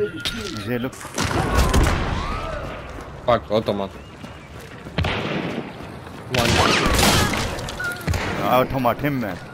They look. Fuck, Ottoman. One. Automat.